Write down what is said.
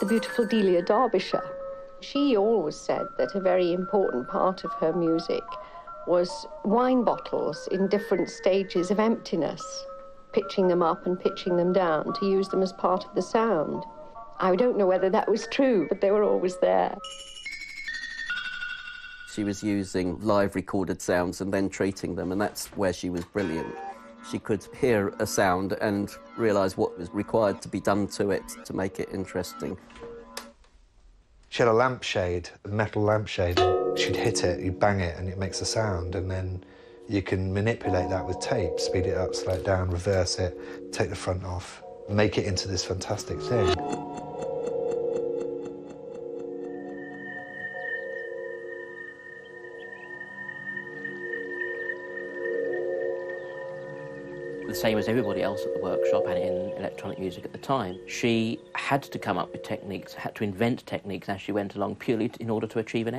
the beautiful Delia Derbyshire. She always said that a very important part of her music was wine bottles in different stages of emptiness, pitching them up and pitching them down to use them as part of the sound. I don't know whether that was true, but they were always there. She was using live recorded sounds and then treating them, and that's where she was brilliant. She could hear a sound and realise what was required to be done to it to make it interesting. She had a lampshade, a metal lampshade. She'd hit it, you bang it, and it makes a sound, and then you can manipulate that with tape, speed it up, slow it down, reverse it, take the front off, make it into this fantastic thing. The same as everybody else at the workshop and in electronic music at the time, she had to come up with techniques, had to invent techniques as she went along purely in order to achieve an